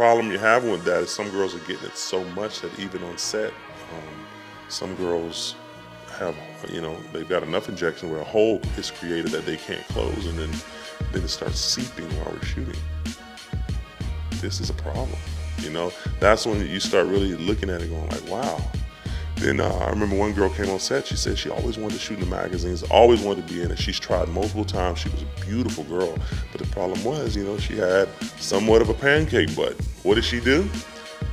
problem you have with that is some girls are getting it so much that even on set, um, some girls have, you know, they've got enough injection where a hole is created that they can't close, and then then it starts seeping while we're shooting. This is a problem, you know. That's when you start really looking at it, going like, wow. Then uh, I remember one girl came on set. She said she always wanted to shoot in the magazines, always wanted to be in it. She's tried multiple times. She was a beautiful girl, but the problem was, you know, she had somewhat of a pancake butt. What did she do?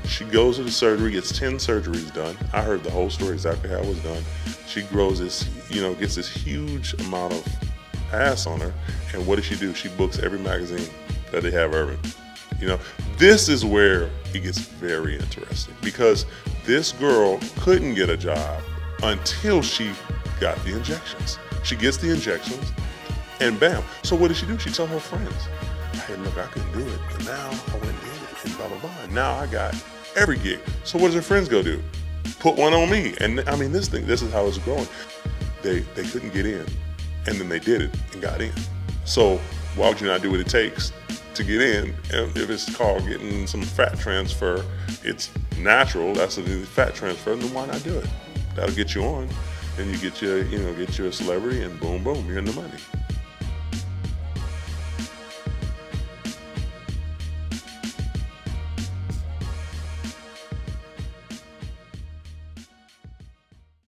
She goes to the surgery, gets 10 surgeries done. I heard the whole story exactly how it was done. She grows this, you know, gets this huge amount of ass on her. And what does she do? She books every magazine that they have Irving. You know, this is where it gets very interesting because this girl couldn't get a job until she got the injections. She gets the injections and bam. So what did she do? She told her friends, hey, look, I couldn't do it. And now I went and did it and blah, blah, blah. Now I got every gig. So what does her friends go do? Put one on me. And I mean, this thing, this is how it's growing. They, they couldn't get in and then they did it and got in. So why would you not do what it takes to get in. If it's called getting some fat transfer, it's natural. That's a fat transfer. Then why not do it? That'll get you on, and you get your, you know, get you a celebrity, and boom, boom, you're in the money.